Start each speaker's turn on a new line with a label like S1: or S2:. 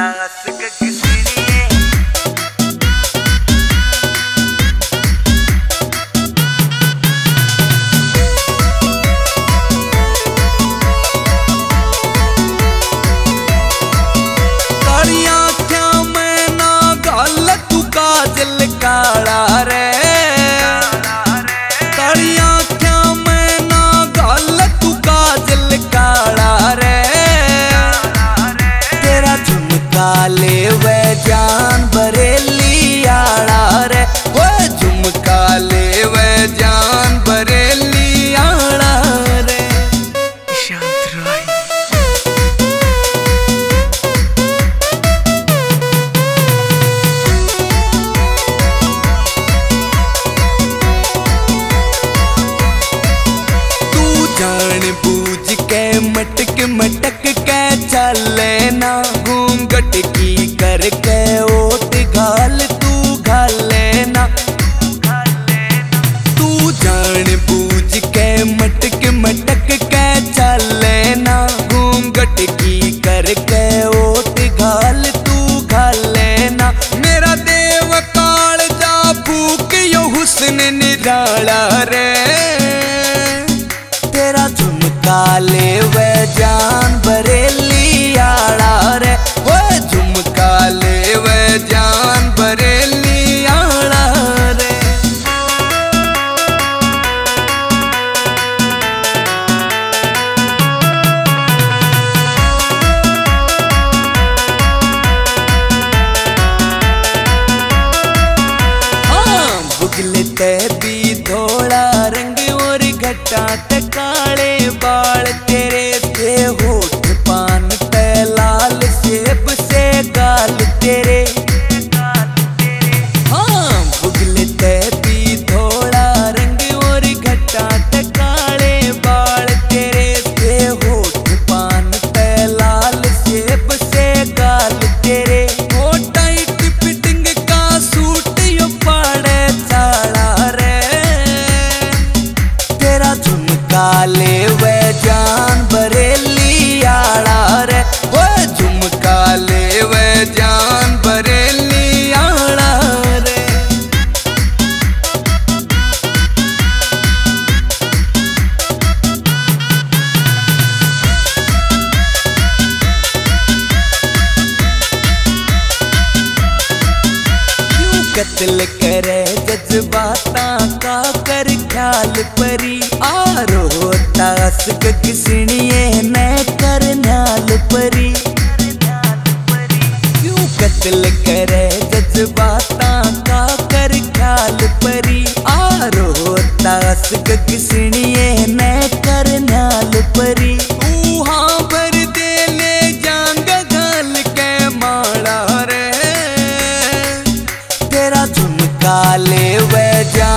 S1: Nasuka. बूझ के मटक मटक के चल लेना घूंघट की करके ओत घाल तू घाल लेना तू जान बूझ के मटक मटक के चल लेना घूंघट की करके ओत घाल तू घाल लेना मेरा देव काल जा फूक यो हुस्न निराला रे। ले वे जान बरेली आड़ा रे। वो झुमका ले वे जान बरेली आड़ा रे। हाँ बुगले ते भी थोड़ा रंग और घटा कत्ल करे जज्बाता का कर ख्याल परी। आरो तासक किसनिए मैं कर नाल परी। क्यों कत्ल करे जज्बाता का कर ख्याल परी। आरो तासक किसनिए मैं कर नाल परी। काले वे जा